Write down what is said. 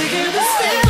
bigger but still